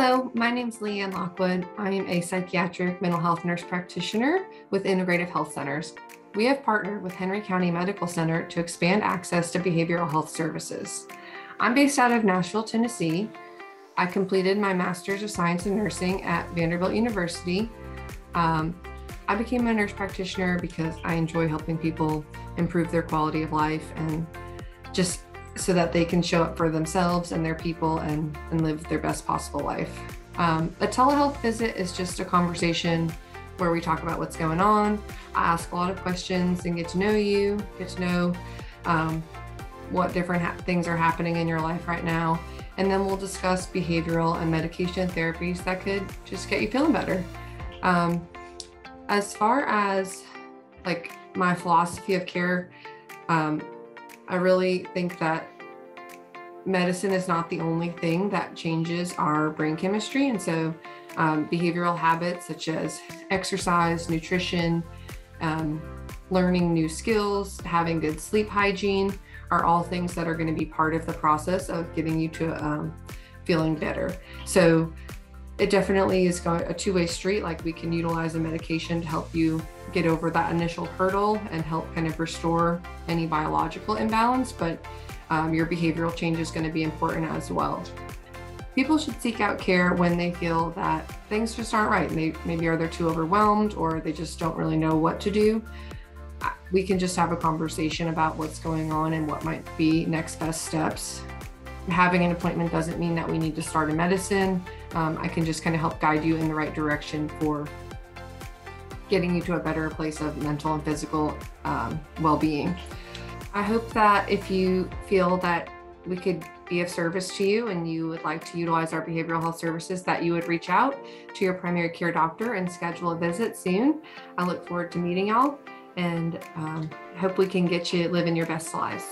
Hello, my name is LeighAnn Lockwood. I am a psychiatric mental health nurse practitioner with Integrative Health Centers. We have partnered with Henry County Medical Center to expand access to behavioral health services. I'm based out of Nashville, Tennessee. I completed my Master's of Science in Nursing at Vanderbilt University. Um, I became a nurse practitioner because I enjoy helping people improve their quality of life and just so that they can show up for themselves and their people and, and live their best possible life. Um, a telehealth visit is just a conversation where we talk about what's going on. I ask a lot of questions and get to know you, get to know um, what different things are happening in your life right now. And then we'll discuss behavioral and medication therapies that could just get you feeling better. Um, as far as like my philosophy of care, um, I really think that medicine is not the only thing that changes our brain chemistry. And so, um, behavioral habits such as exercise, nutrition, um, learning new skills, having good sleep hygiene are all things that are going to be part of the process of getting you to um, feeling better. So, it definitely is a two-way street. Like we can utilize a medication to help you get over that initial hurdle and help kind of restore any biological imbalance but um, your behavioral change is going to be important as well. People should seek out care when they feel that things just aren't right. And they maybe are they're too overwhelmed or they just don't really know what to do? We can just have a conversation about what's going on and what might be next best steps. Having an appointment doesn't mean that we need to start a medicine. Um, I can just kind of help guide you in the right direction for getting you to a better place of mental and physical um, well being. I hope that if you feel that we could be of service to you and you would like to utilize our behavioral health services, that you would reach out to your primary care doctor and schedule a visit soon. I look forward to meeting y'all and um, hope we can get you living your best lives.